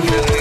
love you.